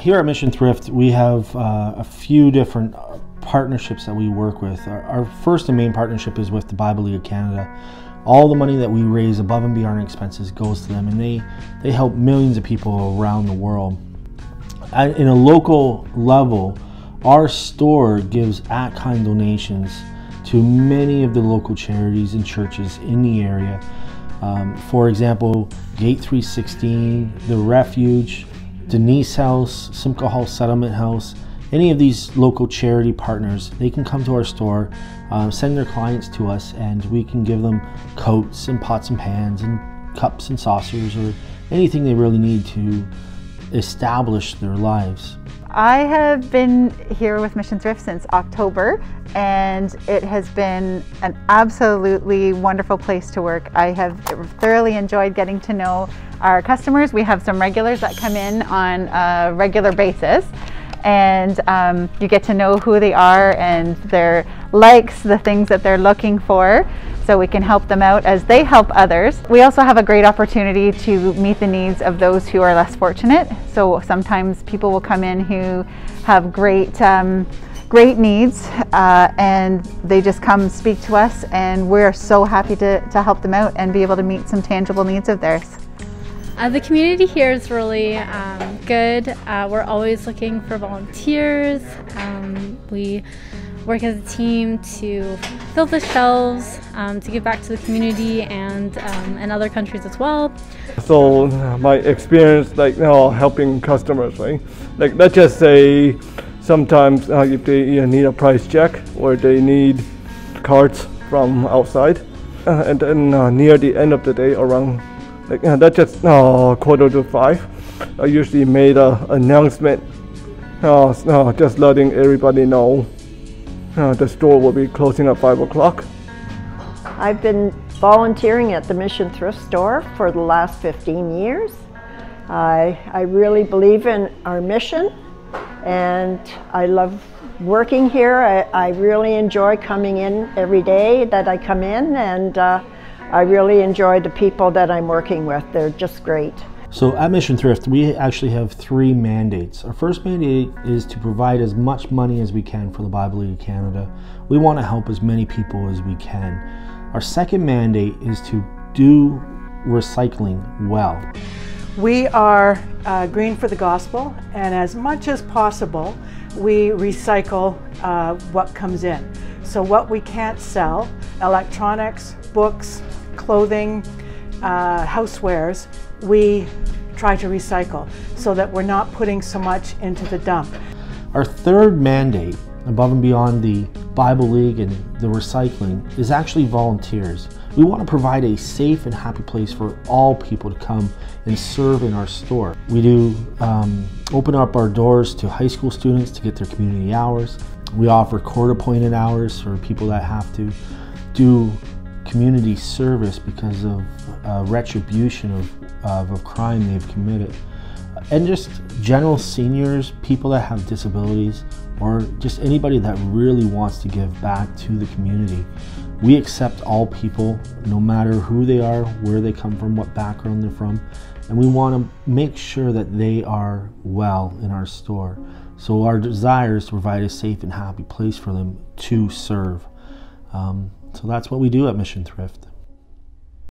here at Mission Thrift, we have uh, a few different partnerships that we work with. Our, our, first and main partnership is with the Bible League of Canada. All the money that we raise above and beyond expenses goes to them, and they, they help millions of people around the world. At, in a local level, our store gives at kind donations to many of the local charities and churches in the area. Um, for example, Gate 316, The Refuge, Denise House, Simcoe Hall Settlement House, any of these local charity partners, they can come to our store, uh, send their clients to us, and we can give them coats and pots and pans and cups and saucers or anything they really need to establish their lives. I have been here with Mission Thrift since October and it has been an absolutely wonderful place to work. I have thoroughly enjoyed getting to know our customers. We have some regulars that come in on a regular basis and um, you get to know who they are and their likes, the things that they're looking for so we can help them out as they help others. We also have a great opportunity to meet the needs of those who are less fortunate. So sometimes people will come in who have great um, great needs uh, and they just come speak to us and we're so happy to, to help them out and be able to meet some tangible needs of theirs. Uh, the community here is really um, good. Uh, we're always looking for volunteers. Um, we work as a team to fill the shelves, um, to give back to the community and um, and other countries as well. So my experience, like you know, helping customers, right? Like let's just say, sometimes uh, if they need a price check or they need cards from outside, uh, and then uh, near the end of the day, around like uh, that's just uh, quarter to five, I usually made a announcement, uh, just letting everybody know the store will be closing at 5 o'clock. I've been volunteering at the Mission Thrift Store for the last 15 years. I, I really believe in our mission and I love working here. I, I really enjoy coming in every day that I come in and uh, I really enjoy the people that I'm working with. They're just great. So at Mission Thrift, we actually have three mandates. Our first mandate is to provide as much money as we can for the Bible League of Canada. We want to help as many people as we can. Our second mandate is to do recycling well. We are uh, green for the gospel, and as much as possible, we recycle uh, what comes in. So, what we can't sell electronics, books, clothing, uh, housewares we try to recycle so that we're not putting so much into the dump. Our third mandate, above and beyond the Bible League and the recycling, is actually volunteers. We want to provide a safe and happy place for all people to come and serve in our store. We do um, open up our doors to high school students to get their community hours. We offer court appointed hours for people that have to do community service because of uh, retribution of, of a crime they've committed. And just general seniors, people that have disabilities, or just anybody that really wants to give back to the community. We accept all people, no matter who they are, where they come from, what background they're from, and we want to make sure that they are well in our store. So our desire is to provide a safe and happy place for them to serve. Um, so that's what we do at Mission Thrift.